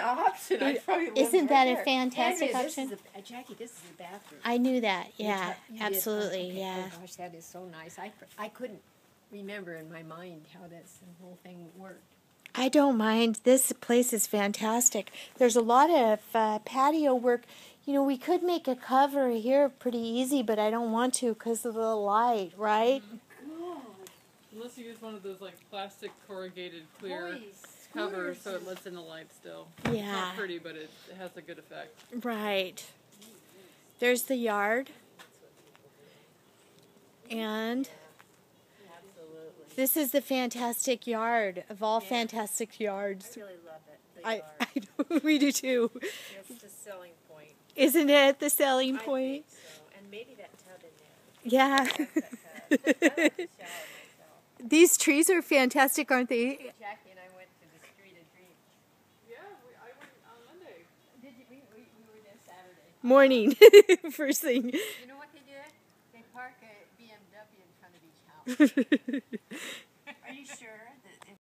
option. I probably live Isn't right that a there. fantastic Andrea, this option? is a- uh, Jackie, this is the bathroom. I knew that. Yeah, ta- you did, absolutely. Okay. Yeah. Oh gosh, that is so nice. I, I couldn't remember in my mind how this whole thing worked. I don't mind. This place is fantastic. There's a lot of uh, patio work. You know, we could make a cover here pretty easy, but I don't want to because of the light, right? Unless you use one of those like plastic corrugated clear Holy covers so it lets in the light still. Yeah. It's Yeah. not pretty, but it, it has a good effect. Right. There's the yard. And Absolutely. this is the fantastic yard of all Yeah. fantastic yards. I really love it. The I, yard. I know, we do too. It's the selling point. Isn't it the selling I point? think so. And maybe that tub in there. Yeah. That tub. I like to shower myself. These trees are fantastic, aren't they? Jackie and I went to the Street of Dreams. Yeah, we, I went on Monday. Did you, we, we, we were there Saturday. Morning, first thing. You know what they did? They park a BMW in front of each house.